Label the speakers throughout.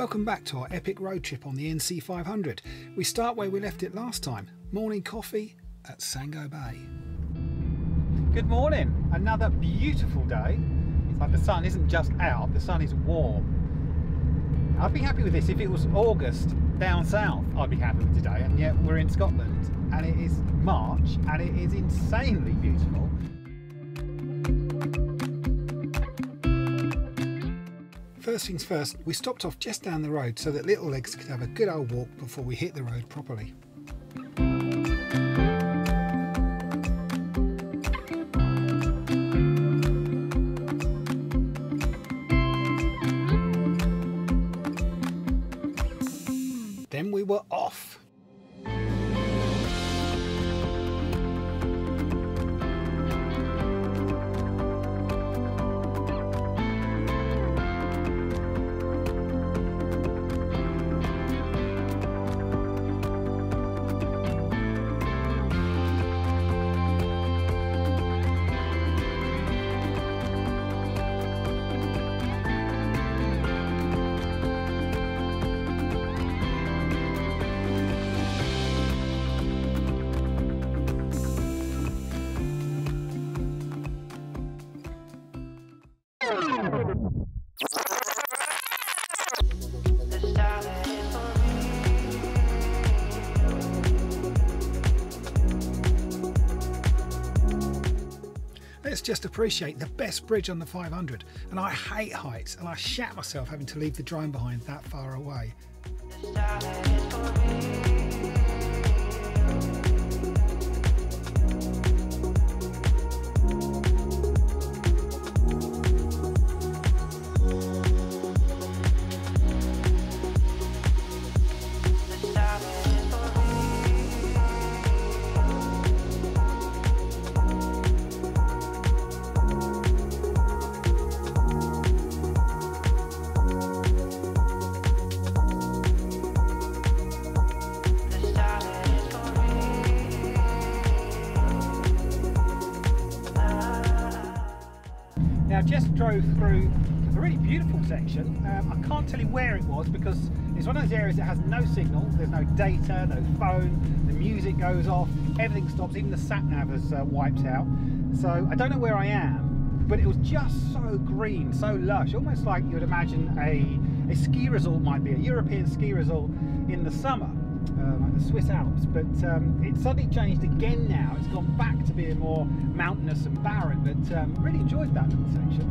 Speaker 1: Welcome back to our epic road trip on the NC500. We start where we left it last time, morning coffee at Sango Bay.
Speaker 2: Good morning, another beautiful day. It's like the sun isn't just out, the sun is warm. I'd be happy with this if it was August down south, I'd be happy with today, and yet we're in Scotland and it is March and it is insanely beautiful.
Speaker 1: First things first, we stopped off just down the road so that little legs could have a good old walk before we hit the road properly. Just appreciate the best bridge on the 500. And I hate heights, and I shat myself having to leave the drone behind that far away.
Speaker 2: Now just drove through a really beautiful section. Um, I can't tell you where it was because it's one of those areas that has no signal, there's no data, no phone, the music goes off, everything stops, even the sat nav has uh, wiped out. So I don't know where I am, but it was just so green, so lush, almost like you would imagine a, a ski resort might be, a European ski resort in the summer. Like the Swiss Alps, but um, it's suddenly changed again now. It's gone back to being more mountainous and barren, but um, really enjoyed that little section.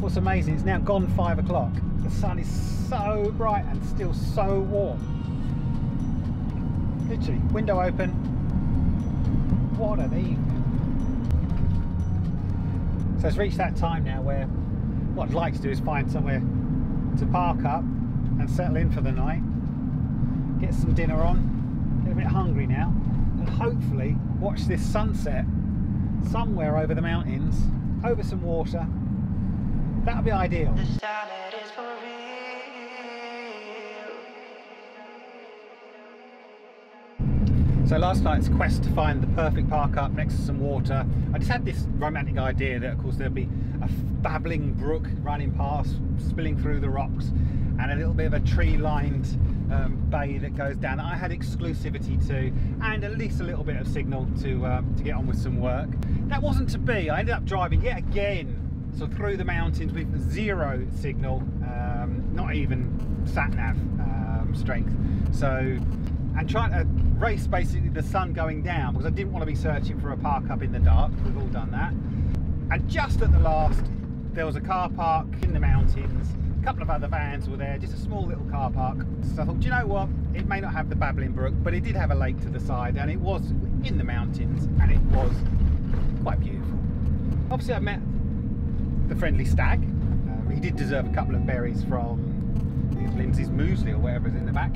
Speaker 2: What's amazing, it's now gone five o'clock. The sun is so bright and still so warm. Literally, window open. What an evening. So it's reached that time now where what I'd like to do is find somewhere to park up and settle in for the night, get some dinner on, get a bit hungry now, and hopefully watch this sunset somewhere over the mountains, over some water. That would be ideal. So last night's quest to find the perfect park up next to some water, I just had this romantic idea that of course there'd be a babbling brook running past, spilling through the rocks, and a little bit of a tree-lined um, bay that goes down that I had exclusivity to, and at least a little bit of signal to um, to get on with some work. That wasn't to be. I ended up driving yet again, so through the mountains with zero signal, um, not even sat nav um, strength. So and trying to race basically the sun going down because I didn't want to be searching for a park up in the dark. We've all done that. And just at the last, there was a car park in the mountains. A couple of other vans were there, just a small little car park. So I thought, do you know what? It may not have the babbling brook, but it did have a lake to the side and it was in the mountains and it was quite beautiful. Obviously I met the friendly stag. Um, he did deserve a couple of berries from Lindsay's muesli or whatever is in the back.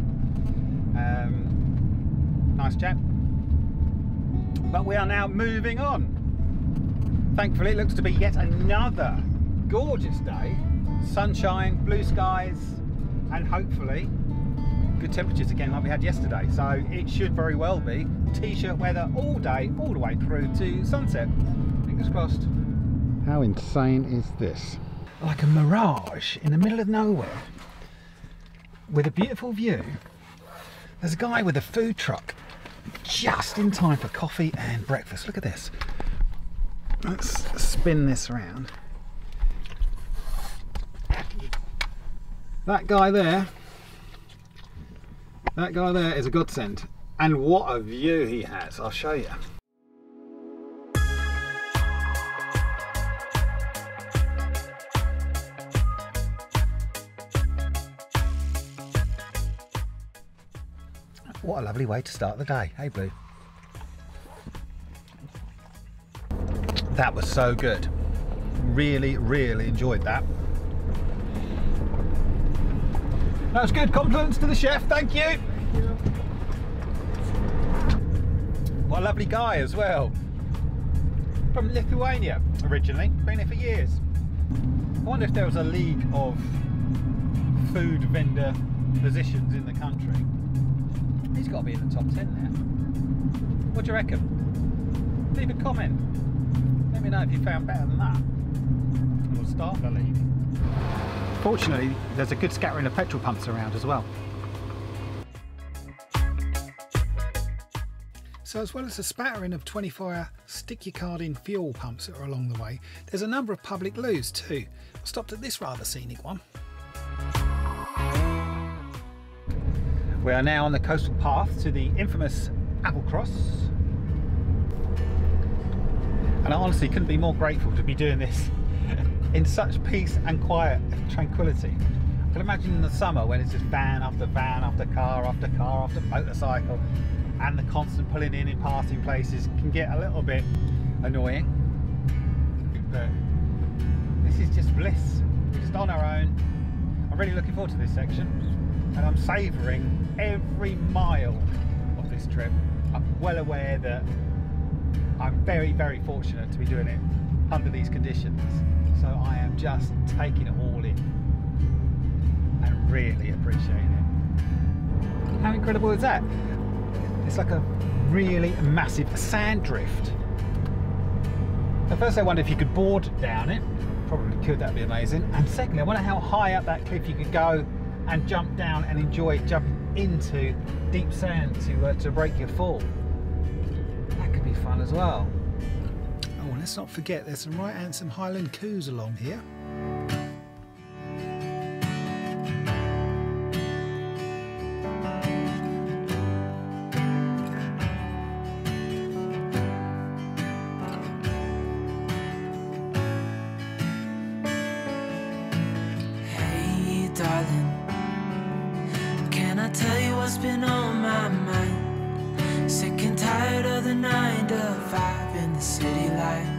Speaker 2: Um, nice chap. But we are now moving on. Thankfully, it looks to be yet another gorgeous day. Sunshine, blue skies, and hopefully good temperatures again like we had yesterday. So it should very well be t-shirt weather all day, all the way through to sunset. Fingers crossed. How insane is this? Like a mirage in the middle of nowhere with a beautiful view. There's a guy with a food truck just in time for coffee and breakfast. Look at this. Let's spin this around. That guy there, that guy there is a godsend. And what a view he has, I'll show you. What a lovely way to start the day. Hey, Blue. That was so good. Really, really enjoyed that. That was good. Compliments to the chef. Thank you. What a lovely guy as well. From Lithuania originally. Been here for years. I wonder if there was a league of food vendor positions in the country. He's got to be in the top 10 there. What do you reckon? Leave a comment. Let me know if you found better than that. We'll start the league. Fortunately, there's a good scattering of petrol pumps around as well.
Speaker 1: So as well as a spattering of 24-hour stick your card in fuel pumps that are along the way, there's a number of public loos too. I stopped at this rather scenic one.
Speaker 2: We are now on the coastal path to the infamous Applecross. And I honestly couldn't be more grateful to be doing this in such peace and quiet and tranquility. I can imagine in the summer when it's just van after van after car after car after motorcycle and the constant pulling in and passing places can get a little bit annoying. But this is just bliss. We're just on our own. I'm really looking forward to this section and I'm savouring every mile of this trip. I'm well aware that I'm very, very fortunate to be doing it under these conditions. So I am just taking it all in and really appreciating it. How incredible is that? It's like a really massive sand drift. At first I wonder if you could board down it. Probably could, that'd be amazing. And secondly, I wonder how high up that cliff you could go and jump down and enjoy jumping into deep sand to, uh, to break your fall. That could be fun as well.
Speaker 1: Oh, and let's not forget there's some right handsome Highland coos along here.
Speaker 3: In the city light.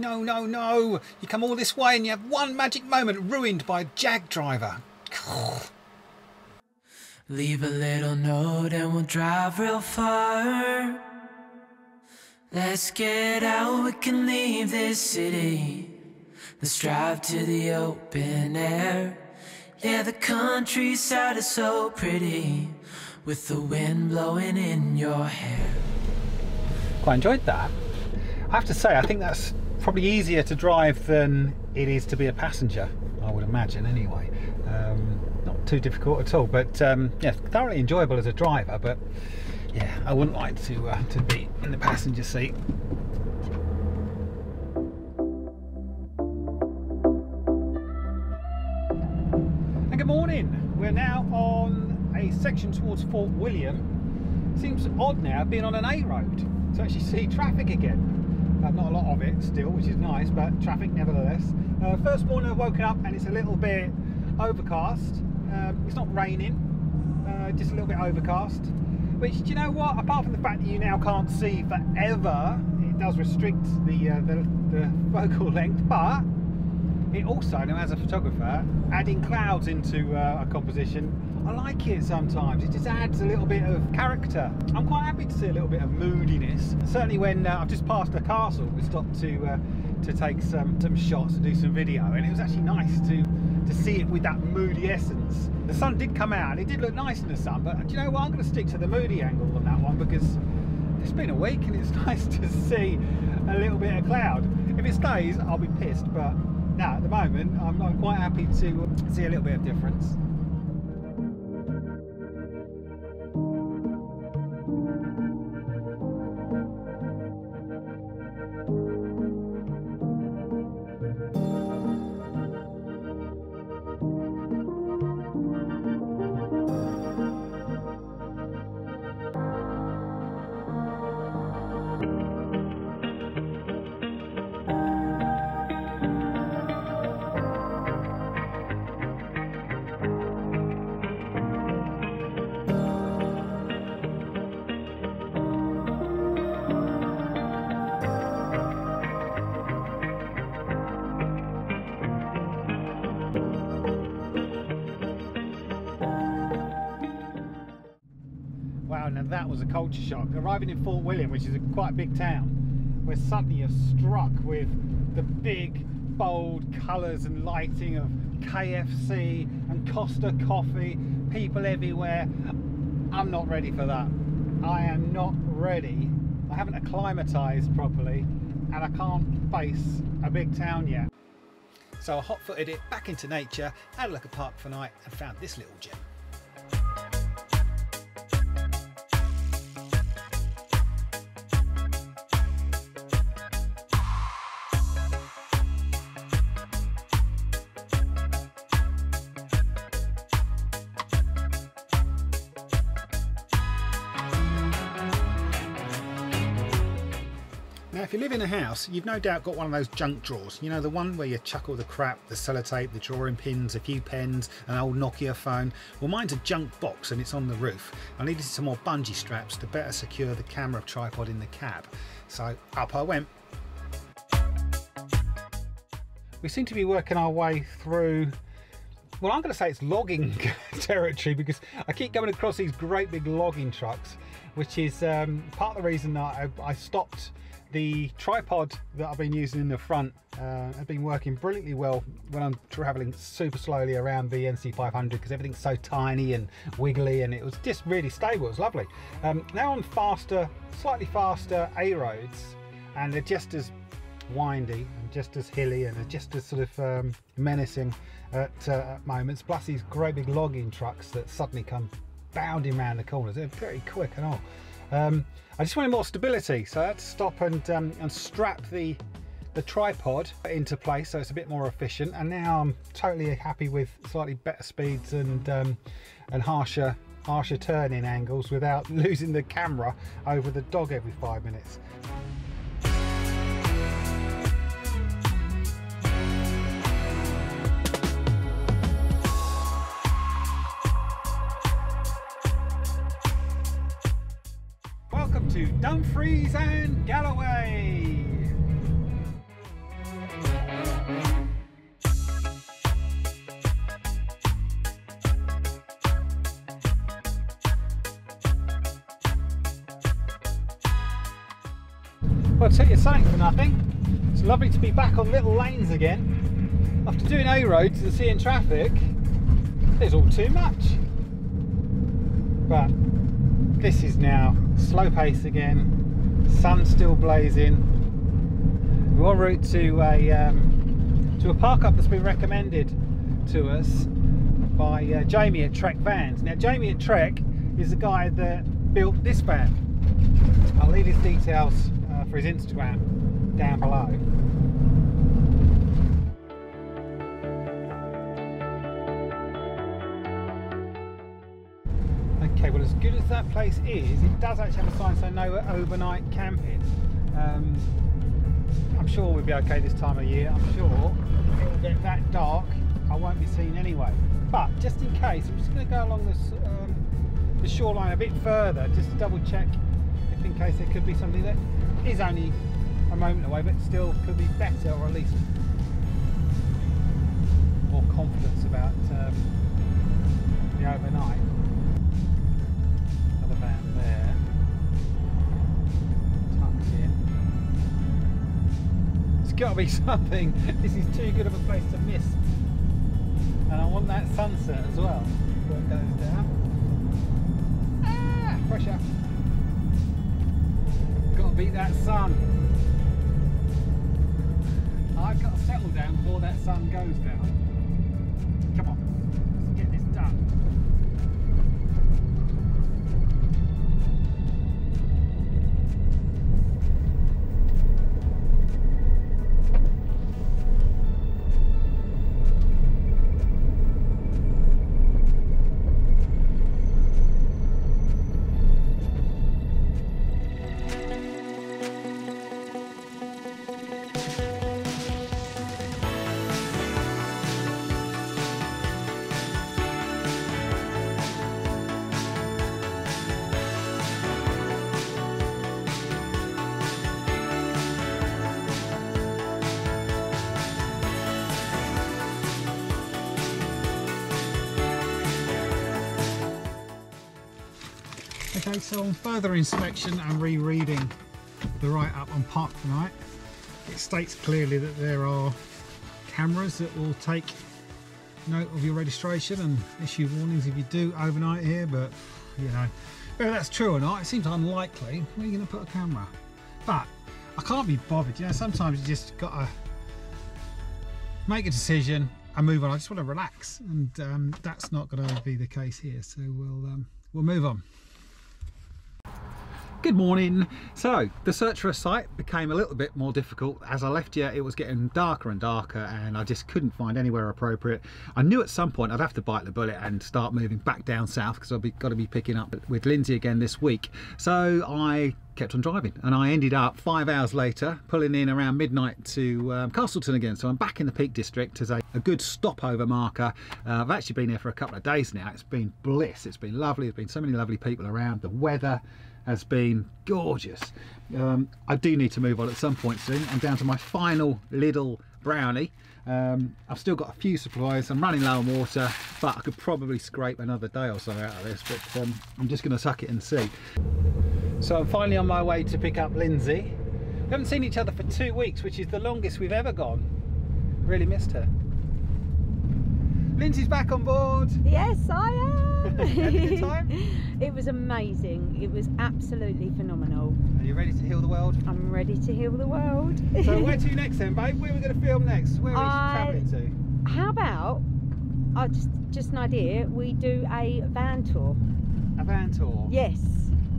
Speaker 1: No, no, no! You come all this way and you have one magic moment ruined by a jag driver.
Speaker 3: Leave a little note and we'll drive real far. Let's get out, we can leave this city. Let's drive to the open air. Yeah, the countryside is so pretty with the wind blowing in your hair.
Speaker 2: Quite enjoyed that. I have to say, I think that's probably easier to drive than it is to be a passenger, I would imagine anyway. Um, not too difficult at all, but um, yeah, thoroughly enjoyable as a driver, but yeah, I wouldn't like to, uh, to be in the passenger seat. And good morning. We're now on a section towards Fort William. Seems odd now being on an A road to actually see traffic again. Uh, not a lot of it still, which is nice, but traffic nevertheless. Uh, first morning I've woken up and it's a little bit overcast. Um, it's not raining, uh, just a little bit overcast. Which, do you know what? Apart from the fact that you now can't see forever, it does restrict the, uh, the, the focal length, but it also, now as a photographer, adding clouds into uh, a composition, I like it sometimes. It just adds a little bit of character. I'm quite happy to see a little bit of moodiness. Certainly when uh, I've just passed a castle, we stopped to uh, to take some some shots and do some video, and it was actually nice to to see it with that moody essence. The sun did come out, it did look nice in the sun. But do you know what? I'm going to stick to the moody angle on that one because it's been a week, and it's nice to see a little bit of cloud. If it stays, I'll be pissed, but now at the moment I'm, I'm quite happy to see a little bit of difference. That was a culture shock. Arriving in Fort William, which is a quite big town, where suddenly you're struck with the big, bold colours and lighting of KFC and Costa Coffee, people everywhere. I'm not ready for that. I am not ready. I haven't acclimatised properly and I can't face a big town yet. So I hot footed it back into nature, had a look at Park for Night and found this little gem. Live in a house, you've no doubt got one of those junk drawers. You know, the one where you chuck all the crap, the sellotape, the drawing pins, a few pens, an old Nokia phone. Well, mine's a junk box and it's on the roof. I needed some more bungee straps to better secure the camera tripod in the cab. So up I went. We seem to be working our way through well, I'm going to say it's logging territory because I keep coming across these great big logging trucks, which is um, part of the reason that I, I, stopped the tripod that I've been using in the front. Uh, has been working brilliantly well when I'm traveling super slowly around the NC500 because everything's so tiny and wiggly and it was just really stable. It was lovely. Um, now on faster, slightly faster A roads and they're just as windy and just as hilly and just as sort of um, menacing at, uh, at, moments. Plus these great big logging trucks that suddenly come bounding around the corners. They're very quick and all. Um, I just wanted more stability, so I had to stop and, um, and strap the the tripod into place so it's a bit more efficient and now I'm totally happy with slightly better speeds and um, and harsher harsher turning angles without losing the camera over the dog every five minutes. To Dumfries and Galloway. Well, I'll tell you something for nothing. It's lovely to be back on little lanes again. After doing A roads and seeing traffic, there's all too much. But this is now slow pace again sun still blazing. We're en route to a um, to a park up that's been recommended to us by uh, Jamie at Trekk Vans. Now Jamie at Trekk is the guy that built this van. I'll leave his details uh, for his Instagram down below as good as that place is, it does actually have a sign saying no overnight camping. Um, I'm sure we'll be okay this time of year. I'm sure if it will get that dark. I won't be seen anyway. But just in case, I'm just going to go along this, um, the shoreline a bit further, just to double check if in case there could be something that is only a moment away, but still could be better, or at least more confidence about um, the overnight. Got to be something. This is too good of a place to miss. And I want that sunset as well. Ah, pressure. Got to beat that sun. I've got to settle down before that sun goes down. Come on, let's get this done. Okay, so on further inspection and rereading the write-up on Park for Night, it states clearly that there are cameras that will take note of your registration and issue warnings if you do overnight here, but you know, whether that's true or not, it seems unlikely. Where are you going to put a camera? But I can't be bothered, you know, sometimes you just got to make a decision and move on. I just want to relax, and um, that's not going to be the case here, so we'll, um, we'll move on. Good morning. So the search for a site became a little bit more difficult. As I left here, it was getting darker and darker and I just couldn't find anywhere appropriate. I knew at some point I'd have to bite the bullet and start moving back down south because I've got to be picking up with Lindsay again this week. So I kept on driving and I ended up five hours later pulling in around midnight to um, Castleton again so I'm back in the Peak District as a, a good stopover marker uh, I've actually been here for a couple of days now it's been bliss it's been lovely there's been so many lovely people around the weather has been gorgeous um, I do need to move on at some point soon I'm down to my final little brownie um, I've still got a few supplies I'm running low on water but I could probably scrape another day or so out of this but um, I'm just going to suck it and see so I'm finally on my way to pick up Lindsay. We haven't seen each other for two weeks, which is the longest we've ever gone. Really missed her. Lindsay's back on board.
Speaker 4: Yes, I am.
Speaker 2: Had a good time?
Speaker 4: it was amazing. It was absolutely phenomenal.
Speaker 2: Are you ready to heal the world?
Speaker 4: I'm ready to heal the world.
Speaker 2: So where to next then, babe? Where are we going to film next? Where are we
Speaker 4: I-
Speaker 2: travelling
Speaker 4: How about, I just just an idea, we do a van tour.
Speaker 2: A van tour.
Speaker 4: Yes.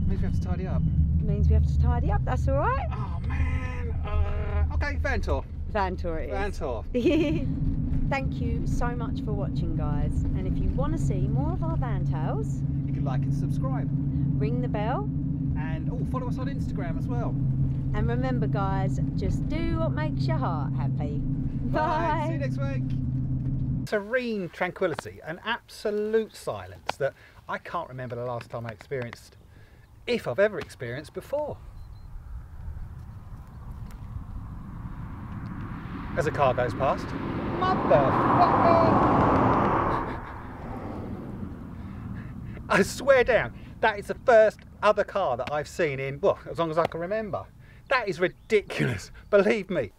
Speaker 2: Means we have to tidy up.
Speaker 4: Means we have to tidy up, that's all right.
Speaker 2: Oh man. Uh, okay, van tour.
Speaker 4: Van tour it is.
Speaker 2: Van tour.
Speaker 4: Thank you so much for watching guys. And if you want to see more of our van tales,
Speaker 2: You can like and subscribe.
Speaker 4: ring the bell.
Speaker 2: And oh, follow us on Instagram as well.
Speaker 4: And remember guys, just do what makes your heart happy. Bye.
Speaker 2: See you next week. Serene tranquility, an absolute silence that I can't remember the last time I experienced, if I've ever experienced before. As a car goes past, motherfucker! I swear down, that is the first other car that I've seen in, well, as long as I can remember. That is ridiculous, believe me.